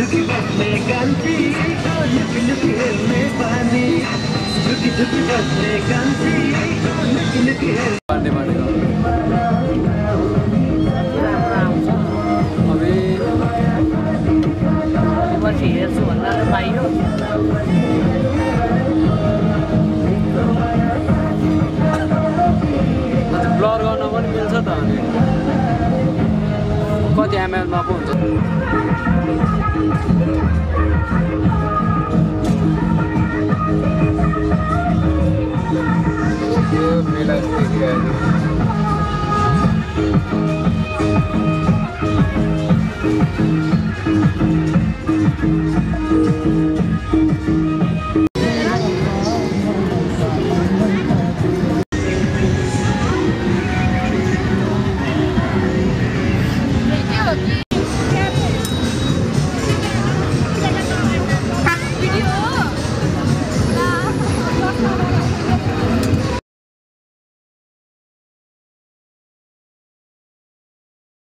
झुकी बस्ने कान्छी लुकी लुकी हेर्ने पानी। झुकी झुकी बस्ने कान्छी लुकी लुकी हेर्ने हेर्छु भन्दा पाइयो। ब्लर गर्न पनि मिल्छ त अनि। الجمال ما بونتو plastic yani.